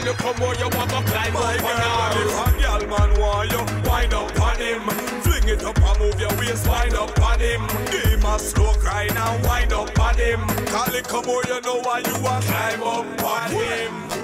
Tell you come where you want to climb My up on her. If a girl man want you, wind up on him. Fling it up and move your waist, wind up on him. Give him a slow cry and wind up on him. Call it, come where you know why you want climb up on him.